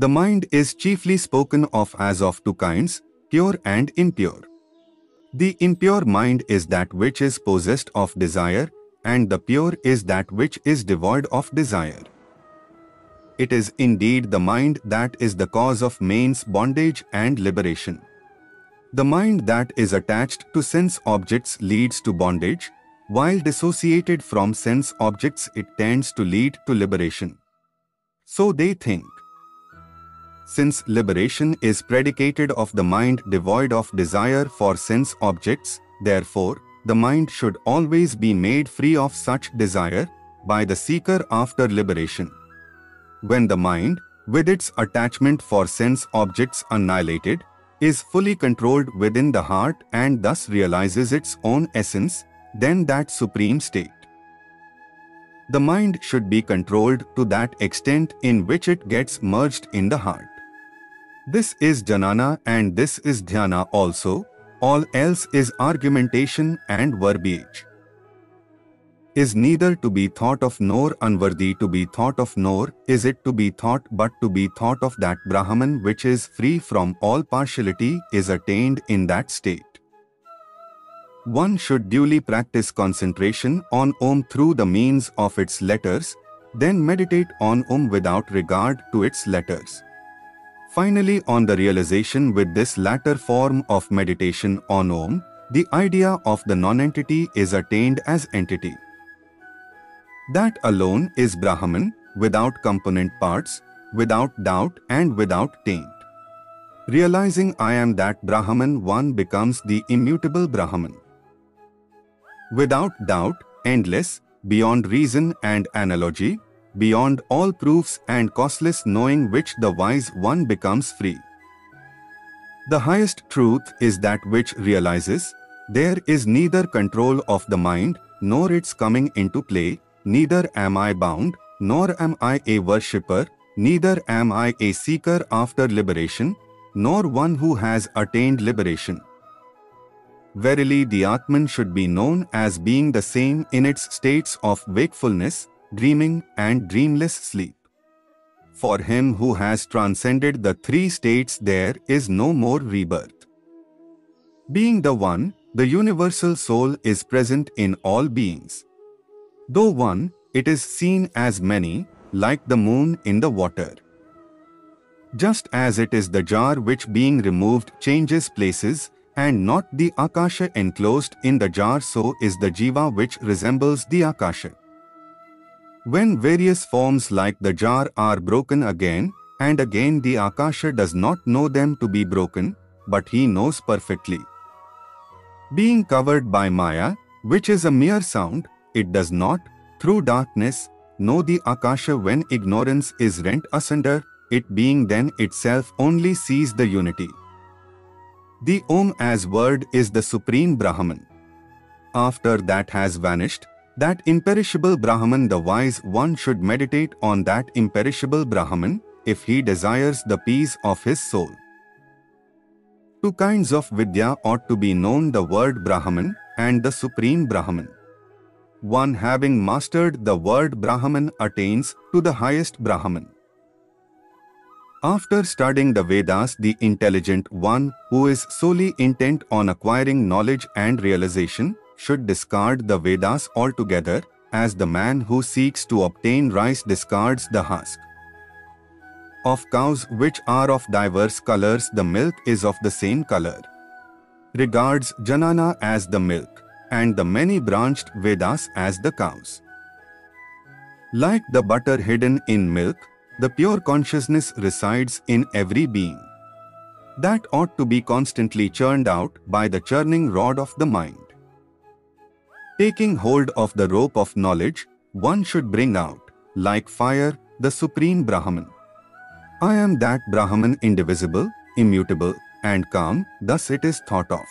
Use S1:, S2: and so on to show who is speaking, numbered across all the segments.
S1: The mind is chiefly spoken of as of two kinds, pure and impure. The impure mind is that which is possessed of desire, and the pure is that which is devoid of desire. It is indeed the mind that is the cause of man's bondage and liberation. The mind that is attached to sense objects leads to bondage, while dissociated from sense objects it tends to lead to liberation. So they think. Since liberation is predicated of the mind devoid of desire for sense objects, therefore, the mind should always be made free of such desire by the seeker after liberation. When the mind, with its attachment for sense objects annihilated, is fully controlled within the heart and thus realizes its own essence, then that supreme state. The mind should be controlled to that extent in which it gets merged in the heart. This is jnana and this is dhyana also, all else is argumentation and verbiage. Is neither to be thought of nor unworthy to be thought of nor is it to be thought but to be thought of that Brahman which is free from all partiality is attained in that state. One should duly practice concentration on Om through the means of its letters, then meditate on Om without regard to its letters. Finally, on the realization with this latter form of meditation on Om, the idea of the non-entity is attained as entity. That alone is Brahman, without component parts, without doubt and without taint. Realizing I am that Brahman one becomes the immutable Brahman. Without doubt, endless, beyond reason and analogy, beyond all proofs and costless knowing which the wise one becomes free. The highest truth is that which realizes, there is neither control of the mind, nor its coming into play, neither am I bound, nor am I a worshipper, neither am I a seeker after liberation, nor one who has attained liberation. Verily the Atman should be known as being the same in its states of wakefulness, dreaming and dreamless sleep. For him who has transcended the three states there is no more rebirth. Being the One, the universal soul is present in all beings. Though one, it is seen as many, like the moon in the water. Just as it is the jar which being removed changes places, and not the Akasha enclosed in the jar so is the Jiva which resembles the Akasha. When various forms like the jar are broken again and again the Akasha does not know them to be broken, but he knows perfectly. Being covered by Maya, which is a mere sound, it does not, through darkness, know the Akasha when ignorance is rent asunder, it being then itself only sees the unity. The Om as word is the supreme Brahman. After that has vanished, that imperishable Brahman the wise one should meditate on that imperishable Brahman if he desires the peace of his soul. Two kinds of Vidya ought to be known the word Brahman and the supreme Brahman. One having mastered the word Brahman attains to the highest Brahman. After studying the Vedas, the intelligent one, who is solely intent on acquiring knowledge and realization, should discard the Vedas altogether, as the man who seeks to obtain rice discards the husk. Of cows which are of diverse colors, the milk is of the same color. Regards Jnana as the milk, and the many branched Vedas as the cows. Like the butter hidden in milk, the pure consciousness resides in every being. That ought to be constantly churned out by the churning rod of the mind. Taking hold of the rope of knowledge, one should bring out, like fire, the supreme Brahman. I am that Brahman indivisible, immutable, and calm, thus it is thought of.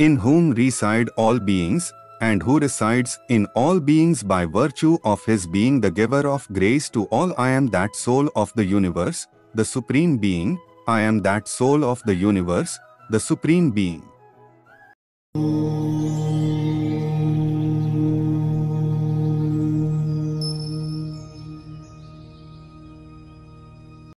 S1: In whom reside all beings, and who resides in all beings by virtue of his being the giver of grace to all I am that soul of the universe, the supreme being, I am that soul of the universe, the supreme being.